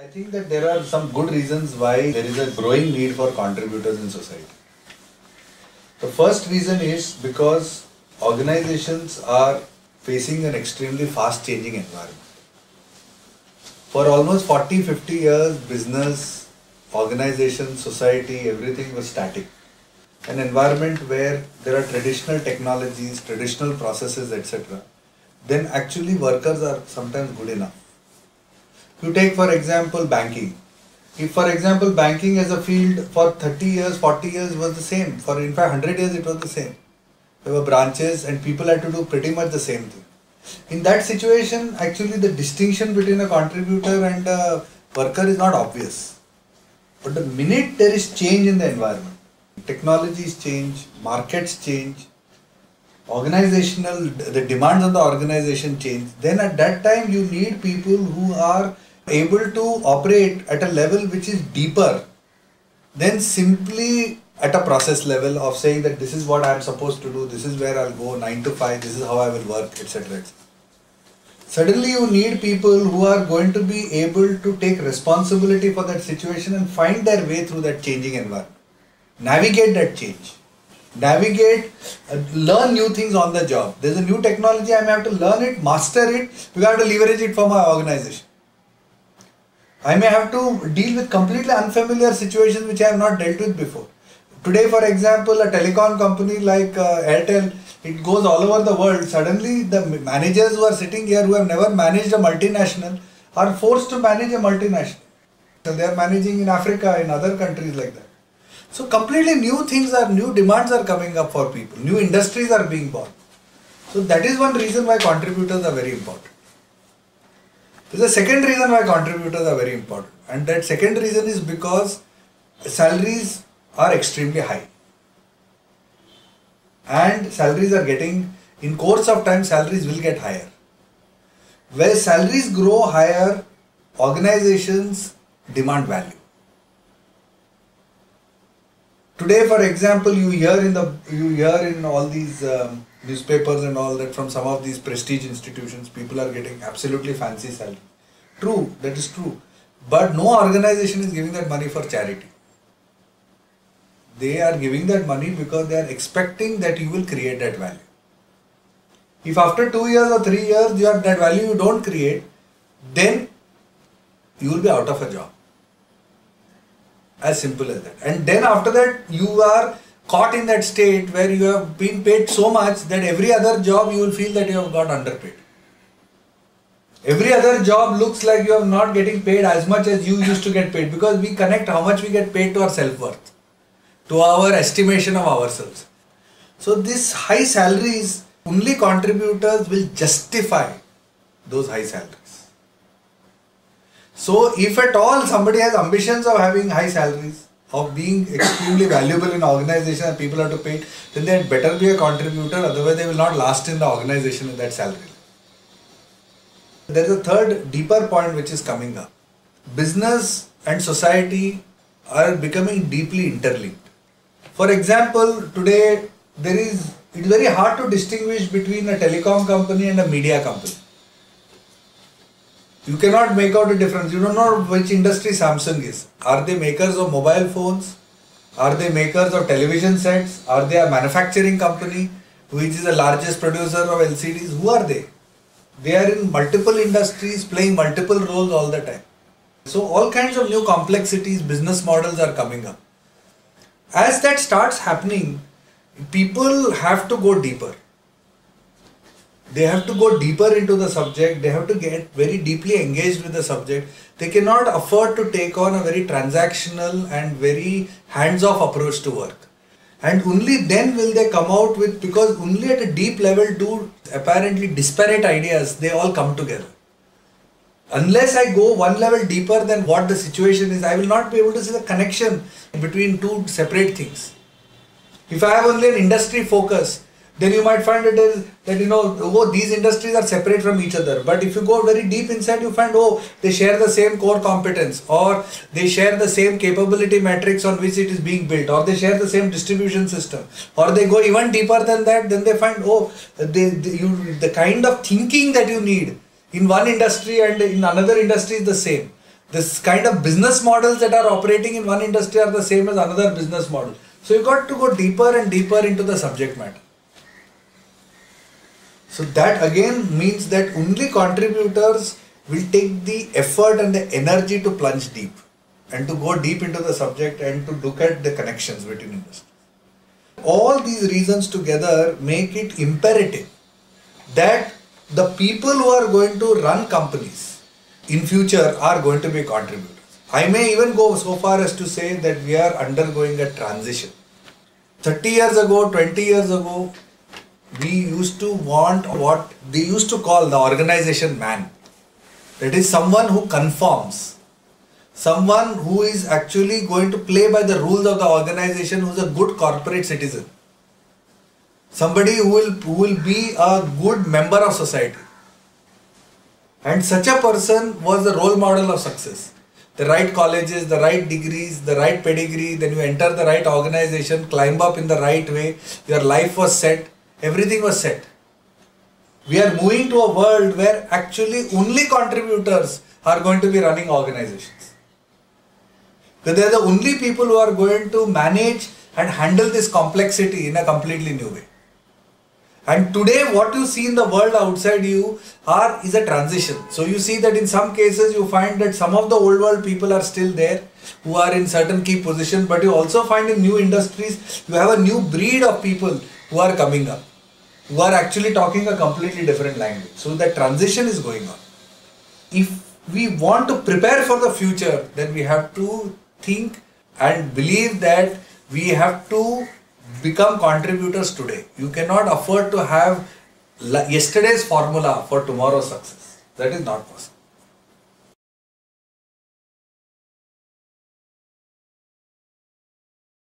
I think that there are some good reasons why there is a growing need for contributors in society. The first reason is because organizations are facing an extremely fast changing environment. For almost 40 50 years, business, organization, society, everything was static. An environment where there are traditional technologies, traditional processes, etc. Then actually workers are sometimes good enough. You take for example banking. If for example banking as a field for 30 years, 40 years was the same. For in fact 100 years it was the same. There were branches and people had to do pretty much the same thing. In that situation, actually the distinction between a contributor and a worker is not obvious. But the minute there is change in the environment, technologies change, markets change, organizational, the demands of the organization change, then at that time you need people who are able to operate at a level which is deeper than simply at a process level of saying that this is what I am supposed to do, this is where I'll go 9 to 5, this is how I will work, etc. Suddenly, you need people who are going to be able to take responsibility for that situation and find their way through that changing environment, navigate that change, navigate, uh, learn new things on the job. There's a new technology, I may have to learn it, master it, we have to leverage it for my organization. I may have to deal with completely unfamiliar situations which I have not dealt with before. Today, for example, a telecom company like uh, Airtel, it goes all over the world. Suddenly, the managers who are sitting here who have never managed a multinational are forced to manage a multinational. So they are managing in Africa, in other countries like that. So completely new things are, new demands are coming up for people. New industries are being born. So that is one reason why contributors are very important. There's a second reason why contributors are very important, and that second reason is because salaries are extremely high, and salaries are getting in course of time salaries will get higher. Where salaries grow higher, organizations demand value. Today, for example, you hear in the you hear in all these um, newspapers and all that from some of these prestige institutions, people are getting absolutely fancy salary. True, that is true. But no organization is giving that money for charity. They are giving that money because they are expecting that you will create that value. If after two years or three years you have that value you don't create, then you will be out of a job. As simple as that. And then after that you are caught in that state where you have been paid so much that every other job you will feel that you have got underpaid. Every other job looks like you are not getting paid as much as you used to get paid because we connect how much we get paid to our self worth, to our estimation of ourselves. So, this high salaries, only contributors will justify those high salaries. So, if at all somebody has ambitions of having high salaries, of being extremely valuable in organization and people have to pay, then they had better be a contributor, otherwise they will not last in the organization in that salary. There is a third deeper point which is coming up. Business and society are becoming deeply interlinked. For example, today there is it is very hard to distinguish between a telecom company and a media company. You cannot make out a difference. You don't know which industry Samsung is. Are they makers of mobile phones? Are they makers of television sets? Are they a manufacturing company which is the largest producer of LCDs? Who are they? They are in multiple industries playing multiple roles all the time. So all kinds of new complexities, business models are coming up. As that starts happening, people have to go deeper. They have to go deeper into the subject, they have to get very deeply engaged with the subject. They cannot afford to take on a very transactional and very hands off approach to work. And only then will they come out with, because only at a deep level do apparently disparate ideas, they all come together. Unless I go one level deeper than what the situation is, I will not be able to see the connection between two separate things. If I have only an industry focus, then you might find it is that you know oh these industries are separate from each other but if you go very deep inside you find oh they share the same core competence or they share the same capability matrix on which it is being built or they share the same distribution system or they go even deeper than that then they find oh they, they you the kind of thinking that you need in one industry and in another industry is the same This kind of business models that are operating in one industry are the same as another business model. So you got to go deeper and deeper into the subject matter. So that again means that only contributors will take the effort and the energy to plunge deep and to go deep into the subject and to look at the connections between industries. All these reasons together make it imperative that the people who are going to run companies in future are going to be contributors. I may even go so far as to say that we are undergoing a transition. 30 years ago, 20 years ago, we used to want what they used to call the organization man. That is someone who conforms, someone who is actually going to play by the rules of the organization, who's a good corporate citizen somebody who will, who will be a good member of society. And such a person was the role model of success. The right colleges, the right degrees, the right pedigree, then you enter the right organization, climb up in the right way, your life was set, everything was set. We are moving to a world where actually only contributors are going to be running organizations. Because they are the only people who are going to manage and handle this complexity in a completely new way. And today what you see in the world outside you are is a transition. So you see that in some cases you find that some of the old world people are still there who are in certain key positions but you also find in new industries you have a new breed of people who are coming up who are actually talking a completely different language. So that transition is going on. If we want to prepare for the future then we have to think and believe that we have to become contributors today. You cannot afford to have yesterday's formula for tomorrow's success. That is not possible.